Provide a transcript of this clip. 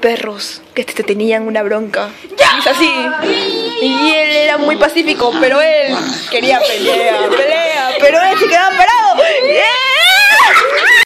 perros que te tenían una bronca. Y es así. Y él era muy pacífico, pero él quería pelea, pelea, pero él se quedaba parado